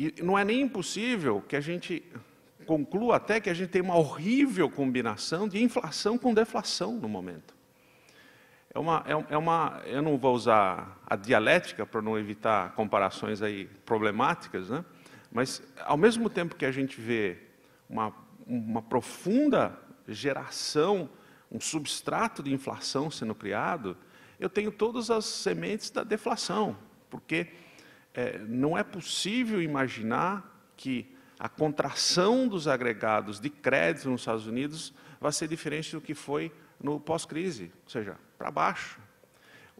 E não é nem impossível que a gente conclua até que a gente tem uma horrível combinação de inflação com deflação no momento. É uma, é, é uma, eu não vou usar a dialética para não evitar comparações aí problemáticas, né? mas ao mesmo tempo que a gente vê uma, uma profunda geração, um substrato de inflação sendo criado, eu tenho todas as sementes da deflação, porque é, não é possível imaginar que a contração dos agregados de crédito nos Estados Unidos vai ser diferente do que foi no pós-crise, ou seja, para baixo.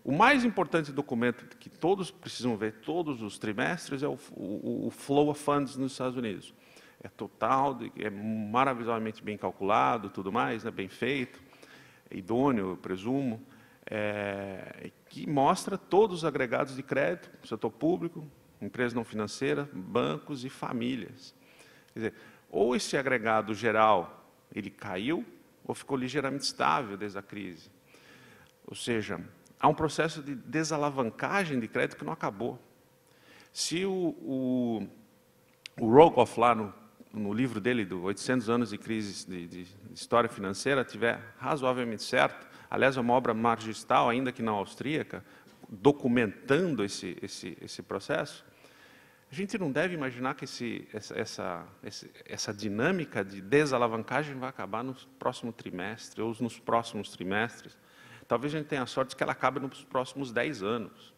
O mais importante documento que todos precisam ver todos os trimestres é o, o, o flow of funds nos Estados Unidos. É total, é maravilhosamente bem calculado, tudo mais, né, bem feito, é idôneo, eu presumo, é, que mostra todos os agregados de crédito, setor público, empresas não financeiras, bancos e famílias. Quer dizer, ou esse agregado geral ele caiu, ou ficou ligeiramente estável desde a crise. Ou seja, há um processo de desalavancagem de crédito que não acabou. Se o, o, o Rogoff, lá no, no, livro dele, do 800 anos de crise de, de, história financeira, tiver razoavelmente certo, aliás, é uma obra magistral, ainda que não austríaca, documentando esse, esse, esse processo, a gente não deve imaginar que esse, essa, essa, essa dinâmica de desalavancagem vai acabar no próximo trimestre ou nos próximos trimestres. Talvez a gente tenha a sorte que ela acabe nos próximos 10 anos.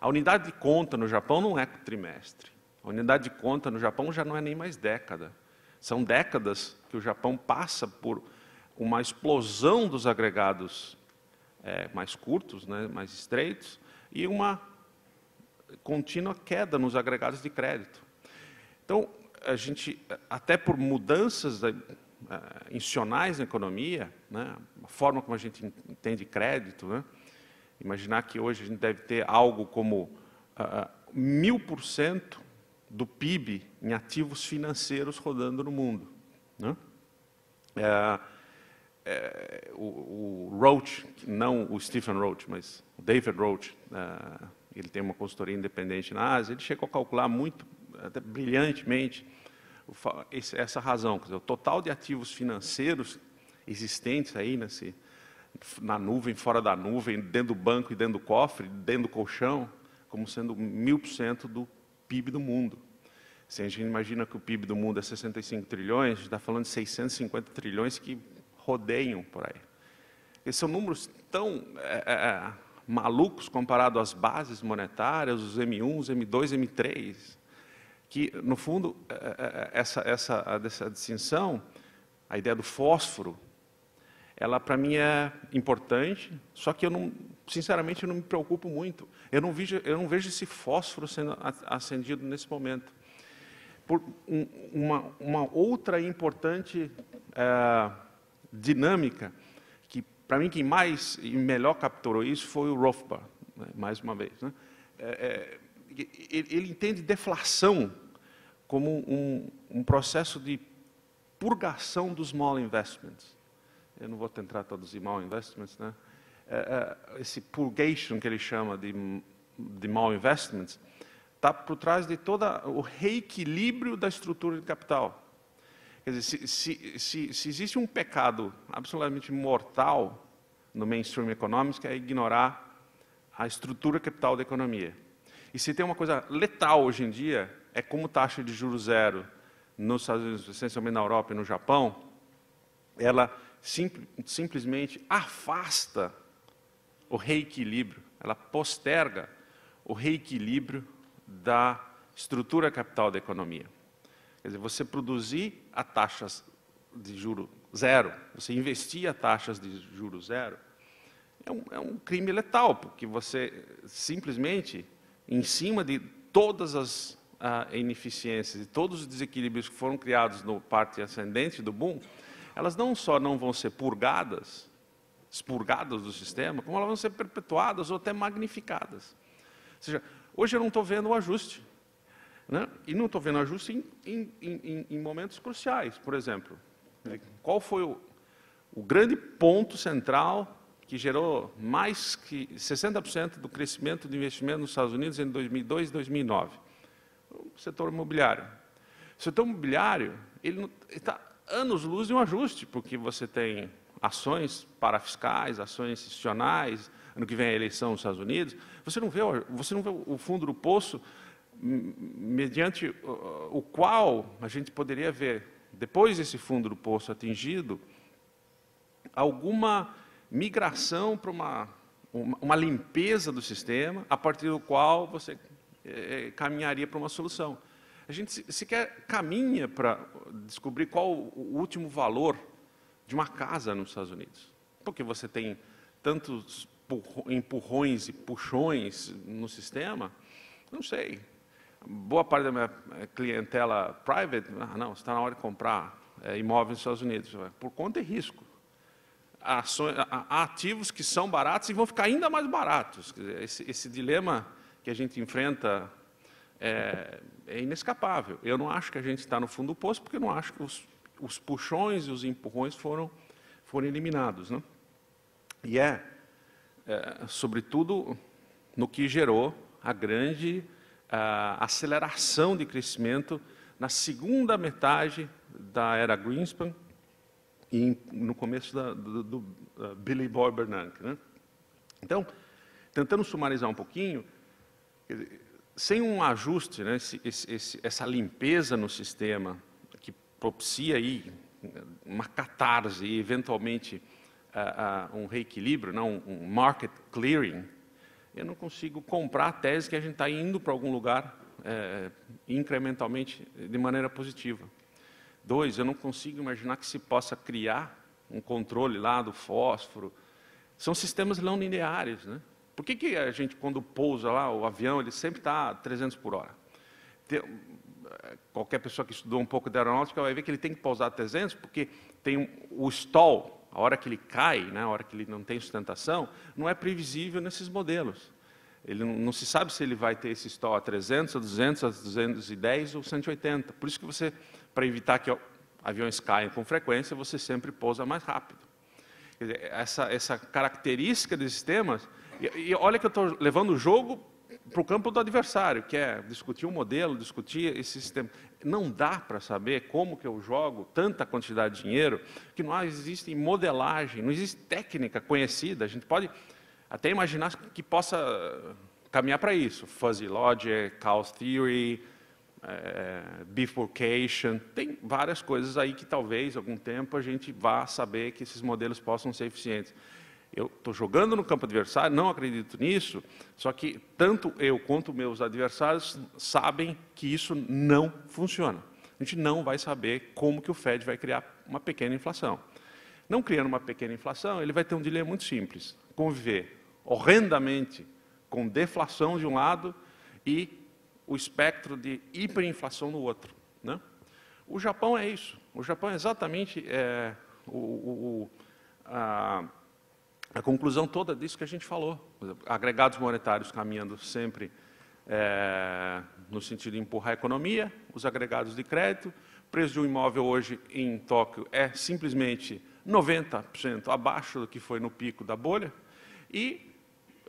A unidade de conta no Japão não é trimestre. A unidade de conta no Japão já não é nem mais década. São décadas que o Japão passa por uma explosão dos agregados é, mais curtos, né, mais estreitos, e uma contínua queda nos agregados de crédito. Então, a gente, até por mudanças uh, institucionais na economia, né, a forma como a gente entende crédito, né, imaginar que hoje a gente deve ter algo como uh, mil por cento do PIB em ativos financeiros rodando no mundo. Né? É, é, o, o, Roach, não o Stephen Roach, mas o David Roach, uh, ele tem uma consultoria independente na Ásia, ele chegou a calcular muito, até brilhantemente, essa razão, quer dizer, o total de ativos financeiros existentes aí nesse, na nuvem, fora da nuvem, dentro do banco e dentro do cofre, dentro do colchão, como sendo mil por cento do PIB do mundo. Se a gente imagina que o PIB do mundo é 65 trilhões, a gente está falando de 650 trilhões que rodeiam por aí. Esses são números tão é, é, é malucos comparado às bases monetárias, os M1, os M2, M3 que, no fundo, é, é, é, essa, essa, essa distinção, a ideia do fósforo, ela para mim é importante, só que eu não, sinceramente, eu não me preocupo muito. Eu não vejo, eu não vejo esse fósforo sendo acendido nesse momento. Por um, uma, uma, outra importante é, dinâmica, que para mim quem mais e melhor capturou isso foi o Rothbard, né, mais uma vez. Né? É, é, ele entende deflação como um, um processo de purgação dos small investments. Eu não vou tentar traduzir mal investments, né? É, é, esse purgation que ele chama de, de mal investments está por trás de todo o reequilíbrio da estrutura de capital. Quer dizer, se, se, se, se existe um pecado absolutamente mortal no mainstream econômico, é ignorar a estrutura capital da economia. E se tem uma coisa letal hoje em dia, é como taxa de juros zero nos Estados Unidos, essencialmente na Europa e no Japão, ela sim, simplesmente afasta o reequilíbrio, ela posterga o reequilíbrio da estrutura capital da economia. Quer dizer, você produzir a taxas de juro zero, você investir a taxas de juro zero, é um, é um crime letal, porque você simplesmente, em cima de todas as uh, ineficiências e todos os desequilíbrios que foram criados no parte ascendente do boom, elas não só não vão ser purgadas, expurgadas do sistema, como elas vão ser perpetuadas ou até magnificadas. Ou seja, hoje eu não estou vendo o ajuste. Né? E não estou vendo ajuste em, em, em, em, momentos cruciais. Por exemplo, né? qual foi o, o grande ponto central que gerou mais que 60% do crescimento do investimento nos Estados Unidos em 2002 e 2009? setor imobiliário. O setor imobiliário, ele está anos-luz de um ajuste, porque você tem ações parafiscais, ações institucionais, ano que vem a eleição nos Estados Unidos, você não vê, você não vê o fundo do poço mediante o qual a gente poderia ver, depois desse fundo do poço atingido, alguma migração para uma, uma, uma limpeza do sistema, a partir do qual você é, caminharia para uma solução. A gente sequer caminha para descobrir qual o último valor de uma casa nos Estados Unidos. Porque você tem tantos empurrões e puxões no sistema, não sei. Boa parte da minha eh, clientela private, ah, não, está na hora de comprar é, imóveis nos Estados Unidos, por conta e risco. Há ativos que são baratos e vão ficar ainda mais baratos. Esse, esse dilema que a gente enfrenta é, é, inescapável. Eu não acho que a gente está no fundo do poço, porque eu não acho que os, os puxões e os empurrões foram, foram eliminados. Né? E é, é, sobretudo, no que gerou a grande a aceleração de crescimento na segunda metade da era Greenspan e no começo da, do, do, do Billy Boy Bernanke. Né? Então, tentando sumarizar um pouquinho, sem um ajuste, né, esse, esse, essa limpeza no sistema que propicia aí uma catarse e eventualmente uh, uh, um reequilíbrio, não, um market clearing, eu não consigo comprar a tese que a gente está indo para algum lugar é, incrementalmente de maneira positiva. Dois, eu não consigo imaginar que se possa criar um controle lá do fósforo. São sistemas não lineares, né? Por que, que a gente, quando pousa lá, o avião, ele sempre está a 300 por hora? Tem, qualquer pessoa que estudou um pouco de aeronáutica vai ver que ele tem que pousar a 300, porque tem o stall, a hora que ele cai, né, a hora que ele não tem sustentação, não é previsível nesses modelos. Ele não, não, se sabe se ele vai ter esse stall a 300, a 200, a 210 ou 180. Por isso que você, para evitar que aviões caiam com frequência, você sempre pousa mais rápido. Dizer, essa, essa característica dos sistemas e, e olha que eu estou levando o jogo para o campo do adversário, que é discutir o um modelo, discutir esse sistema. Não dá para saber como que eu jogo tanta quantidade de dinheiro, que não existe modelagem, não existe técnica conhecida. A gente pode até imaginar que possa caminhar para isso. Fuzzy logic, chaos theory, é, bifurcation, tem várias coisas aí que talvez, algum tempo, a gente vá saber que esses modelos possam ser eficientes. Eu estou jogando no campo adversário, não acredito nisso, só que tanto eu quanto meus adversários sabem que isso não funciona. A gente não vai saber como que o Fed vai criar uma pequena inflação. Não criando uma pequena inflação, ele vai ter um dilema muito simples: conviver horrendamente com deflação de um lado e o espectro de hiperinflação no outro. Né? O Japão é isso. O Japão é exatamente é, o, o, a, a conclusão toda disso que a gente falou. Agregados monetários caminhando sempre é, no sentido de empurrar a economia, os agregados de crédito, o preço de um imóvel hoje em Tóquio é simplesmente 90% abaixo do que foi no pico da bolha, e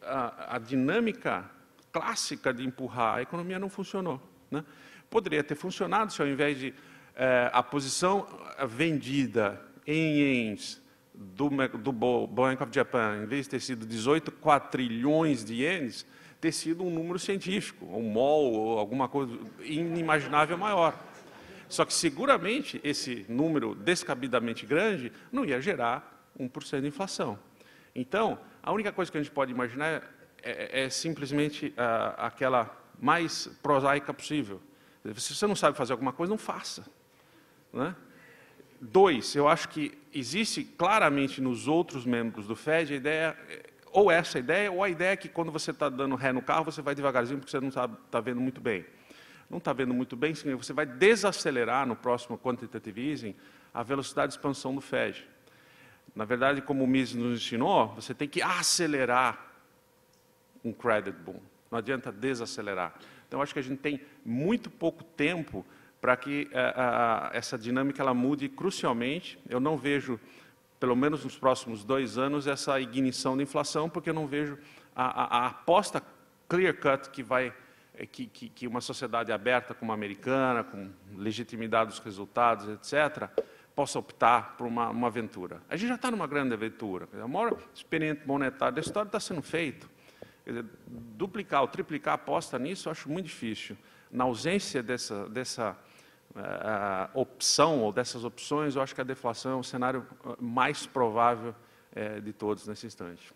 a, a dinâmica clássica de empurrar a economia não funcionou. Né? Poderia ter funcionado se ao invés de é, a posição vendida em ienes do, do Bank of Japan, em vez de ter sido 18 quatrilhões de ienes, ter sido um número científico, um MOL ou alguma coisa inimaginável maior. Só que seguramente esse número descabidamente grande não ia gerar 1% de inflação. Então, a única coisa que a gente pode imaginar é, é, é simplesmente ah, aquela mais prosaica possível. Se você não sabe fazer alguma coisa, não faça. Né? Dois, eu acho que existe claramente nos outros membros do FED a ideia, ou essa ideia, ou a ideia que quando você está dando ré no carro, você vai devagarzinho porque você não está tá vendo muito bem. Não está vendo muito bem, você vai desacelerar no próximo quantitative easing a velocidade de expansão do FED. Na verdade, como o Mises nos ensinou, você tem que acelerar um credit boom. Não adianta desacelerar. Então, acho que a gente tem muito pouco tempo para que uh, uh, essa dinâmica ela mude crucialmente. Eu não vejo, pelo menos nos próximos dois anos, essa ignição da inflação, porque eu não vejo a, a, a aposta clear-cut que vai é que, que, que, uma sociedade aberta como a americana, com legitimidade dos resultados, etc., possa optar por uma, uma aventura. A gente já está numa grande aventura. O maior experiente monetário da história está sendo feito. Dizer, duplicar ou triplicar a aposta nisso eu acho muito difícil. Na ausência dessa, dessa uh, opção ou dessas opções, eu acho que a deflação é o cenário mais provável uh, de todos nesse instante.